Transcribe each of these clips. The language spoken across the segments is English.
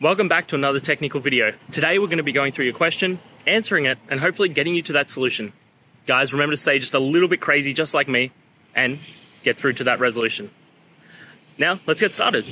Welcome back to another technical video. Today we're going to be going through your question, answering it, and hopefully getting you to that solution. Guys, remember to stay just a little bit crazy, just like me, and get through to that resolution. Now, let's get started.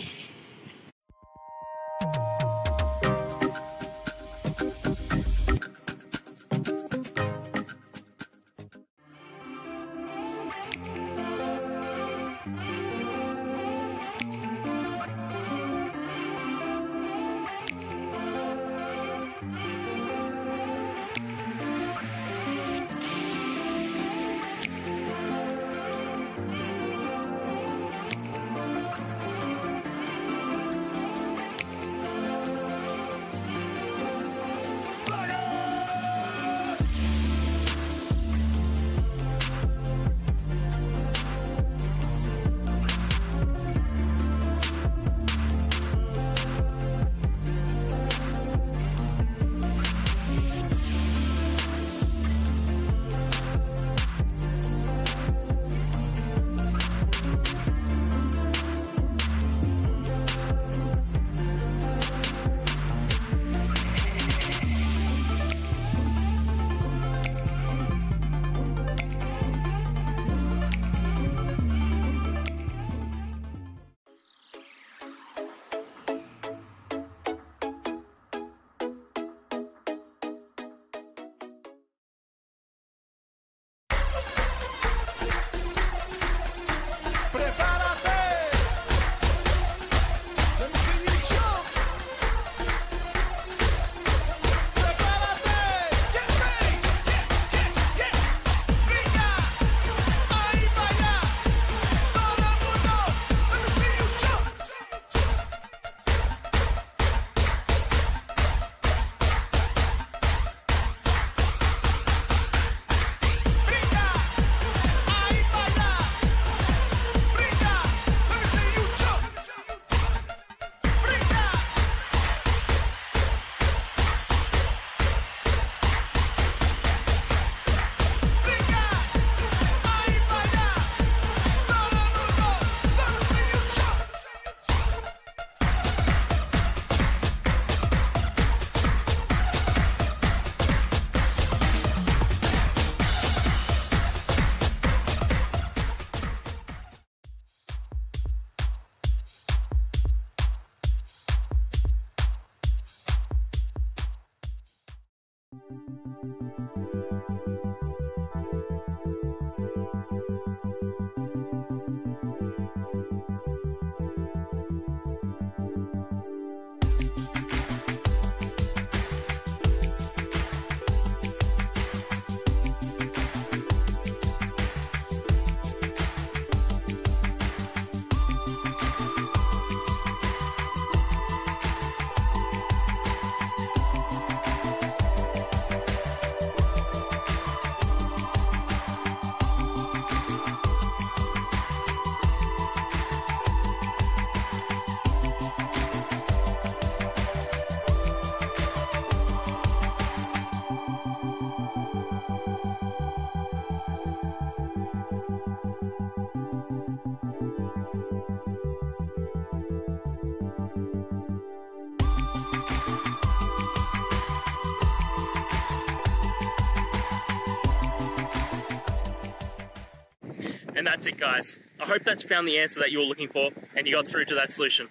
And that's it, guys. I hope that's found the answer that you were looking for and you got through to that solution.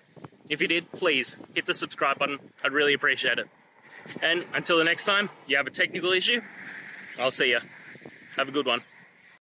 If you did, please hit the subscribe button. I'd really appreciate it. And until the next time you have a technical issue, I'll see you. Have a good one.